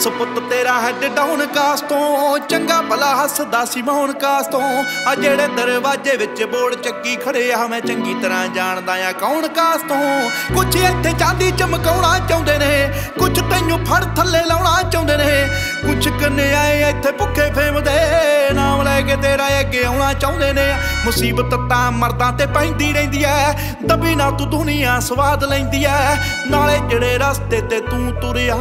ਦੱਸ ਪੁੱਤ ਤੇਰਾ ਹੈਡ ਡਾਊਨ ਕਾਸ ਤੋਂ ਚੰਗਾ ਭਲਾ ਹੱਸਦਾ ਸੀ ਮੌਨ ਕਾਸ ਤੋਂ ਆ ਜਿਹੜੇ ਦਰਵਾਜ਼ੇ ਵਿੱਚ ਬੋੜ ਚੱਕੀ ਖੜੇ ਆ, ਮੈਂ ਚੰਗੀ ਤਰ੍ਹਾਂ ਜਾਣਦਾ ਆ ਕੌਣ ਕਾਸ ਤੋਂ ਕੁਛ ਇੱਥੇ ਚਾਂਦੀ ਚਮਕਾਉਣਾ ਚਾਹੁੰਦੇ ਨੇ, ਕੁਛ ਤੈਨੂੰ ਫੜ ਥੱਲੇ ਲਾਉਣਾ ਚਾਹੁੰਦੇ ਨੇ। ਕੁਛ ਕੰਨੇ ਆਏ ਇੱਥੇ ਭੁੱਖੇ ਫੇਮਦੇ। ਦੇ ਨਾਮ ਲੈ ਕੇ ਤੇਰਾ ਅੱਗੇ ਆਉਣਾ ਚਾਹੁੰਦੇ ਨੇ। ਮੁਸੀਬਤ ਤਾਂ ਮਰਦਾਂ ਤੇ ਪੈਂਦੀ ਰਹਿੰਦੀ ਐ। ਦਬੀ ਨਾ ਤੂੰ ਦੁਨੀਆ ਸਵਾਦ ਲੈਂਦੀ ਐ। ਨਾਲੇ ਜਿਹੜੇ ਰਸਤੇ ਤੇ ਤੂੰ ਤੁਰਿਆ,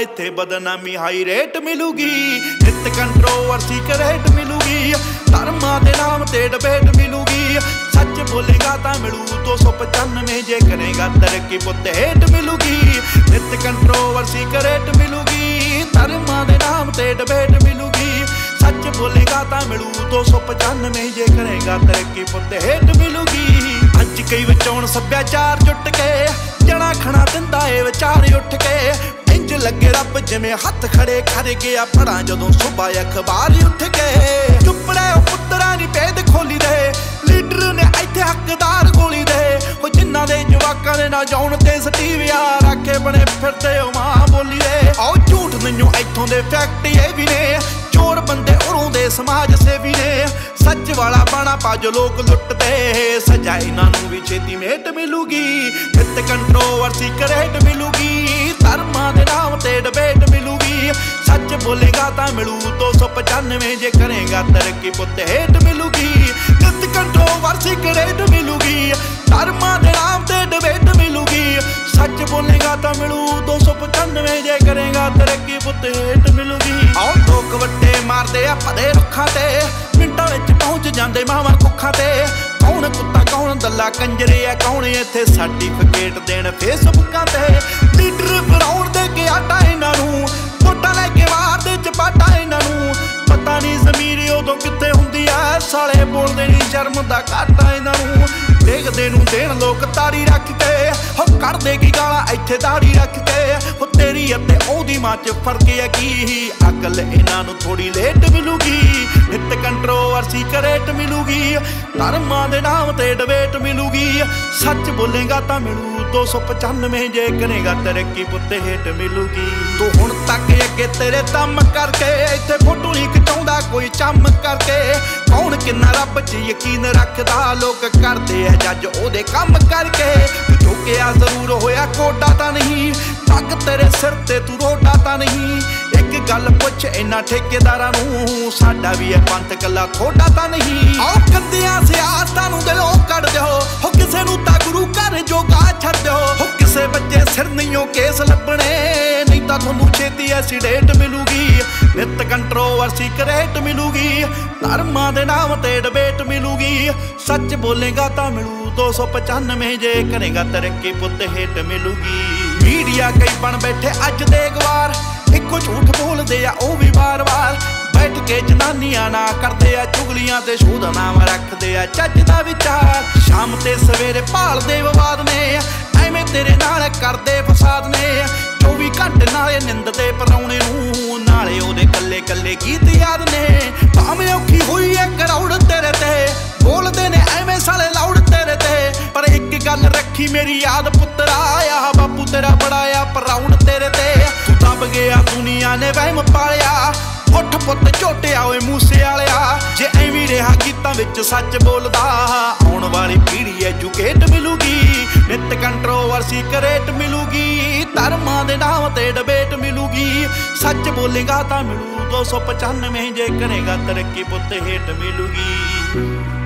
ਇੱਥੇ ਬਦਨਾਮੀ ਹਾਈ ਰੇਟ ਮਿਲੂਗੀ। ਨਿਤ ਕੰਟਰੋਵਰਸੀ ਕਰੇਟ ਮਿਲੂਗੀ। ਧਰਮਾਂ ਦੇ ਨਾਮ ਤੇ ਡਿਬੇਟ ਮਿਲੂਗੀ। ਸੱਚ ਬੋਲੇਗਾ ਤਾਂ ਮਿਲੂ 295 ਜੇ ਕਰੇਗਾ ਤਰੱਕੀ ਪੁੱਤ ਹੇਟ ਮਿਲੂਗੀ। ਨਿਤ ਕੰਟਰੋਵਰਸੀ ਕਰੇਟ ਮਿਲੂਗੀ। ਧਰਮਾਂ ਦੇ ਨਾਮ ਤੇ ਡਿਬੇਟ ਮਿਲੂਗੀ। ਸੱਚ ਬੋਲੇਗਾ ਤਾਂ ਮਿਲੂ 295 ਜੇ ਕਰੇਗਾ ਤਰੱਕੀ ਪੁੱਤ ਹੇਟ ਮਿਲੂਗੀ। ਅੱਜ ਕਈ ਵਿਚੋਂ ਸੱਭਿਆਚਾਰ ਜੁੱਟ ਕੇ ਜਣਾ ਖਣਾ ਦਿੰਦਾ ਏ ਵਿਚਾਰ ਉੱਠ ਕੇ। ਇੰਜ ਲੱਗੇ ਰੱਬ ਜਿਵੇਂ ਹੱਥ ਖੜੇ ਕਰ ਗਿਆ ਪੜਾਂ ਜਦੋਂ ਸੁਬਾ ਅਖਬਾਰ ਉੱਠ ਕੇ। ਚੁੱਪੜੇ ਉਹ ਪੁੱਤਰਾਂ ਦੀ ਪੇਦ ਖੋਲੀ ਦੇ, ਲੀਡਰ ਨੇ ਇੱਥੇ ਹੱਕਦਾਰ ਗੋਲੀ ਦੇ। ਉਹ ਜਿਨ੍ਹਾਂ ਦੇ ਜਵਾਕਾਂ ਦੇ ਨਾ ਜਾਉਣ ਤੇ ਸਟੀਵਿਆ ਰੱਖੇ ਬਣੇ ਫਿਰਦੇ ਉਹ ਮਾਂ ਬੋਲੀ ਦੇ। ਆਓ ਝੂਠ ਮੈਨੂੰ ਇੱਥੋਂ ਦੇ ਫੈਕਟਰੀ ਸਮਾਜ ਸੇਵੀ ਨੇ ਸੱਚ ਵਾਲਾ ਬਾਣਾ ਪਾਜ ਲੋਕ ਲੁੱਟਦੇ। ਸਜ਼ਾ ਇਹਨਾਂ ਨੂੰ ਵੀ ਛੇਤੀ ਮੇਟ ਮਿਲੂਗੀ, ਨਿਤ ਕੰਟਰੋਵਰਸੀ ਕਰੇਟ ਮਿਲੂਗੀ, ਧਰਮਾਂ ਦੇ ਨਾਮ ਤੇ ਡਿਬੇਟ ਮਿਲੂਗੀ। ਸੱਚ ਬੋਲੇਗਾ ਤਾਂ ਮਿਲੂ 295 ਜੇ ਕਰੇਗਾ ਤਰੱਕੀ ਪੁੱਤ ਹੇਟ ਮਿਲੂਗੀ। ਨਿਤ ਕੰਟਰੋਵਰਸੀ ਕਰੇਟ ਮਿਲੂਗੀ, ਧਰਮਾਂ ਦੇ ਨਾਮ ਤੇ ਡਿਬੇਟ ਮਿਲੂਗੀ। ਸੱਚ ਬੋਲੇਗਾ ਤਾਂ ਮਿਲੂ 295 ਜੇ ਕਰੇਗਾ ਤਰੱਕੀ ਪੁੱਤ ਹੇਟ ਮਿਲੂਗੀ। ਆਓ ਲੋਕ ਵੱਟੇ ਮਾਰਦੇ ਆ, ਭਦੇ ਰੁੱਖਾਂ ਤੇ। ਮਿੰਟਾਂ ਵਿੱਚ ਪਹੁੰਚ ਜਾਂਦੇ ਮਾਵਾਂ ਕੁੱਖਾਂ ਤੇ। ਕੌਣ ਕੁੱਤਾ, ਕੌਣ ਦੱਲਾ, ਕੰਜਰੇ ਆ, ਕੌਣ ਇੱਥੇ ਸਰਟੀਫਿਕੇਟ ਦੇਣ ਫੇਸਬੁੱਕਾਂ ਤੇ। ਲੀਡਰ ਬਣਾਉਣ ਦੇ ਕੇ ਆਟਾ ਇਹਨਾਂ ਨੂੰ। ਵੋਟਾਂ ਲੈ ਕੇ ਮਾਰਦੇ ਚਪਾਟਾ ਇਹਨਾਂ ਨੂੰ। ਪਤਾ ਨਹੀਂ ਜ਼ਮੀਰ ਉਦੋਂ ਕਿੱਥੇ ਹੁੰਦੀ ਆ। ਸਾਲੇ ਬੋਲਦੇ ਨਹੀਂ ਸ਼ਰਮ ਦਾ ਘਾਟਾ ਇਹਨਾਂ ਨੂੰ। ਦੇਖਦੇ ਨੂੰ ਦੇਣ ਲੋਕ ਤਾਰੀ ਰੱਖ ਕੇ। ਹੋ ਕਰਦੇ ਕੀ ਗਾਲਾਂ, ਇੱਥੇ ਦਾੜੀ ਰੱਖ ਕੇ। ਅਤੇ ਚ ਫ਼ਰਕ ਹੈ ਕੀ? ਅਕਲ ਇਹਨਾਂ ਨੂੰ ਥੋੜੀ ਲੇਟ ਮਿਲੂਗੀ। ਨਿਤ ਕੰਟਰੋਵਰਸੀ ਕਰੇਟ ਮਿਲੂਗੀ। ਧਰਮਾਂ ਦੇ ਨਾਮ ਤੇ ਡਿਬੇਟ ਮਿਲੂਗੀ। ਸੱਚ ਬੋਲੇਗਾ ਤਾਂ ਮਿਲੂ। 295 ਜੇ ਕਰੇਗਾ ਤਰੱਕੀ ਪੁੱਤ ਹੇਟ ਮਿਲੂਗੀ। ਤੂੰ ਹੁਣ ਤੱਕ ਅੱਗੇ ਤੇਰੇ ਦਮ ਕਰਕੇ ਇੱਥੇ ਫੋਟੋ ਨਹੀਂ ਖਿਚਾਉਂਦਾ ਕੋਈ ਚੰਮ ਕਰਕੇ। ਕੌਣ ਕਿੰਨਾ ਰੱਬ 'ਚ ਯਕੀਨ ਰੱਖਦਾ? ਲੋਕ ਕਰਦੇ ਆ ਜੱਜ ਉਹਦੇ ਕੰਮ ਕਰਕੇ। ਤੂੰ ਝੁਕਿਆ ਜ਼ਰੂਰ ਹੋਇਆ ਪੱਗ ਤੇਰੇ ਸਿਰ ਤੇ ਤੂੰ ਰੋਡਾ ਤਾਂ ਨਹੀਂ। ਇੱਕ ਗੱਲ ਪੁੱਛ ਇਹਨਾਂ ਠੇਕੇਦਾਰਾਂ ਨੂੰ, ਸਾਡਾ ਵੀ ਇਹ ਪੰਥ ਕੱਲਾ ਥੋੜਾ ਤਾਂ ਨਹੀਂ। ਆਓ ਕੰਦਿਆਂ ਸਿਆਸਤਾਂ ਨੂੰ ਦਿਲੋਂ ਕੱਢ ਦਿਓ। ਹੋ ਕਿਸੇ ਨੂੰ ਤਾਂ ਗੁਰੂ ਘਰ ਜੋਗਾ ਛੱਡ ਦਿਓ। ਹੋ ਕਿਸੇ ਬੱਚੇ ਸਿਰ ਨਹੀਂਓ ਕੇਸ ਲੱਭਣੇ, ਨਹੀਂ ਤਾਂ ਤੁਹਾਨੂੰ ਛੇਤੀ ਐਸੀਡੇਟ ਮਿਲੂਗੀ। ਨਿਤ ਕੰਟਰੋਵਰਸੀ ਕਰੇਟ ਮਿਲੂਗੀ। ਧਰਮਾਂ ਦੇ ਨਾਮ ਤੇ ਡਿਬੇਟ ਮਿਲੂਗੀ। ਸੱਚ ਬੋਲੇਗਾ ਤਾਂ ਮਿਲੂ 295 ਜੇ ਕਰੇਗਾ ਤਰੱਕੀ ਪੁੱਤ ਹੇਟ ਮਿਲੂਗੀ। ਮੀਡੀਆ ਕਈ ਬਣ ਬੈਠੇ ਅੱਜ ਦੇ ਗਵਾਰ। ਇੱਕੋ ਝੂਠ ਬੋਲਦੇ ਆ, ਉਹ ਵੀ ਵਾਰ-ਵਾਰ। ਬੈਠ ਕੇ ਜਨਾਨੀਆਂ ਨਾ ਕਰਦੇ ਆ, ਚੁਗਲੀਆਂ ਤੇ ਸ਼ੋਧ ਨਾਮ ਰੱਖਦੇ ਆ, ਚੱਜ ਦਾ ਵਿਚਾਰ। ਸ਼ਾਮ ਤੇ ਸਵੇਰੇ ਭਾਲਦੇ ਵਿਵਾਦ ਨੇ ਐਵੇਂ ਤੇਰੇ ਨਾਲ ਕਰਦੇ ਫਸਾਦ ਨੇ 24 ਘੰਟੇ ਨਾਲੇ ਨਿੰਦ ਦੇ ਪਰਾਉਣੇ ਨੂੰ, ਨਾਲੇ ਉਹਦੇ ਕੱਲੇ ਕੱਲੇ ਗੀਤ ਯਾਦ ਨੇ। ਭਾਵੇਂ ਔਖੀ ਹੋਈ ਐ ਕਰਾਉੜ ਤੇਰੇ ਤੇ, ਬੋਲਦੇ ਨੇ ਐਵੇਂ ਸਾਲੇ ਲਾਉੜ ਤੇਰੇ ਤੇ। ਪਰ ਇੱਕ ਗੱਲ ਰੱਖੀ ਮੇਰੀ ਯਾਦ ਪੁੱਤਰਾ ਤੇਰਾ ਬੜਾ ਪਰਾਉਣ ਤੇਰੇ ਤੇ ਤੂੰ ਦਬ ਗਿਆ, ਦੁਨੀਆ ਨੇ ਵਹਿਮ ਪਾਲਿਆ। ਉੱਠ ਪੁੱਤ ਝੋਟਿਆ ਓਏ ਮੂਸੇ ਵਾਲਿਆ। ਜੇ ਐਵੇਂ ਰਿਹਾ ਗੀਤਾਂ ਵਿੱਚ ਸੱਚ ਬੋਲਦਾ, ਆਉਣ ਵਾਲੀ ਪੀੜ੍ਹੀ ਐਜੂਕੇਟ ਮਿਲੂਗੀ। ਨਿਤ ਕੰਟਰੋਵਰਸੀ ਕਰੇਟ ਮਿਲੂਗੀ। ਧਰਮਾਂ ਦੇ ਨਾਮ ਤੇ ਡਿਬੇਟ ਮਿਲੂਗੀ। ਸੱਚ ਬੋਲੇਗਾ ਤਾਂ ਮਿਲੂ 295 ਜੇ ਕਰੇਗਾ ਤਰੱਕੀ ਪੁੱਤ ਹੇਟ ਮਿਲੂਗੀ।